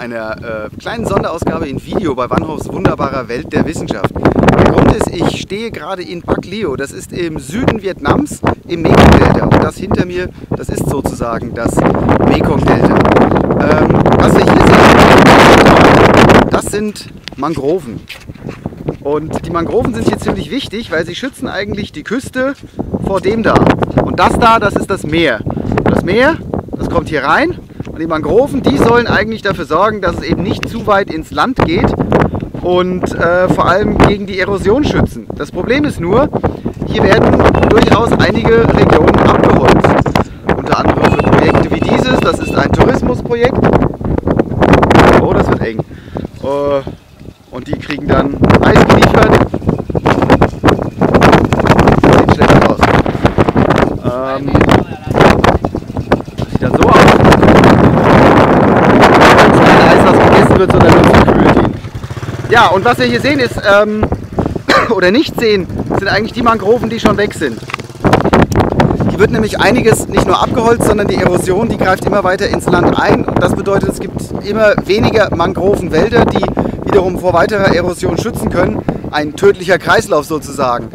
einer äh, kleinen Sonderausgabe in Video bei Wannhofs wunderbarer Welt der Wissenschaft. Der Grund ist, ich stehe gerade in Bac Leo, das ist im Süden Vietnams im Mekong-Delta und das hinter mir, das ist sozusagen das Mekong-Delta. Ähm, was wir hier sehen, das sind Mangroven. Und die Mangroven sind hier ziemlich wichtig, weil sie schützen eigentlich die Küste vor dem da. Und das da, das ist das Meer. Das Meer, das kommt hier rein die Mangroven, die sollen eigentlich dafür sorgen, dass es eben nicht zu weit ins Land geht und äh, vor allem gegen die Erosion schützen. Das Problem ist nur, hier werden durchaus einige Regionen abgeholzt. Unter anderem für Projekte wie dieses, das ist ein Tourismusprojekt. Oh, das wird eng. Uh, und die kriegen dann Eis geliefert. Sieht schlecht aus. Ähm, sieht dann so aus. wird, sondern nur zu kühl dient. Ja, und was wir hier sehen ist, ähm, oder nicht sehen, sind eigentlich die Mangroven, die schon weg sind. Hier wird nämlich einiges nicht nur abgeholzt, sondern die Erosion, die greift immer weiter ins Land ein. Und das bedeutet, es gibt immer weniger Mangrovenwälder, die wiederum vor weiterer Erosion schützen können. Ein tödlicher Kreislauf sozusagen.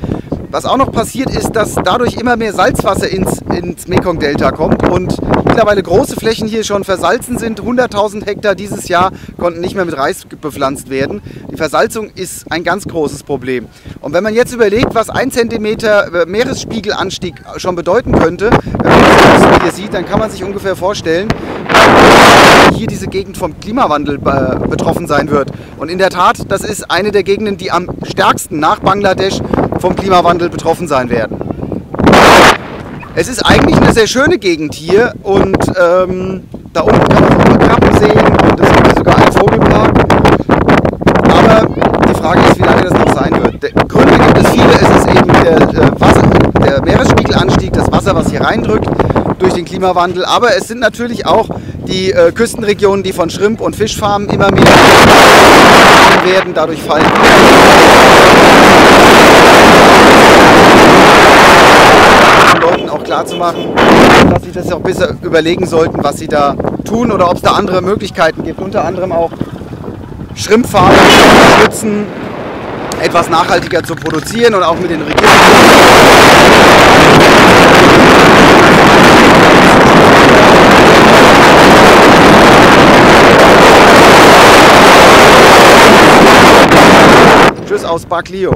Was auch noch passiert ist, dass dadurch immer mehr Salzwasser ins, ins Mekong-Delta kommt und mittlerweile große Flächen hier schon versalzen sind. 100.000 Hektar dieses Jahr konnten nicht mehr mit Reis bepflanzt werden. Die Versalzung ist ein ganz großes Problem. Und wenn man jetzt überlegt, was ein Zentimeter äh, Meeresspiegelanstieg schon bedeuten könnte, wenn man das hier sieht, dann kann man sich ungefähr vorstellen, hier diese Gegend vom Klimawandel betroffen sein wird. Und in der Tat, das ist eine der Gegenden, die am stärksten nach Bangladesch vom Klimawandel betroffen sein werden. Es ist eigentlich eine sehr schöne Gegend hier und ähm, da unten kann man auch mal Krabben sehen und es gibt sogar einen Vogelpark. Aber die Frage ist, wie lange das noch sein wird. Der Gründe gibt es viele. Es ist eben der, äh, Wasser, der Meeresspiegelanstieg, das Wasser, was hier reindrückt durch den Klimawandel. Aber es sind natürlich auch die äh, Küstenregionen, die von Schrimp- und Fischfarmen immer mehr werden, dadurch fallen. Leuten auch klar zu machen, dass sie das auch besser überlegen sollten, was sie da tun oder ob es da andere Möglichkeiten gibt. Unter anderem auch Schrimpfarmen zu unterstützen, etwas nachhaltiger zu produzieren und auch mit den Regierungen. Tschüss aus Baklio.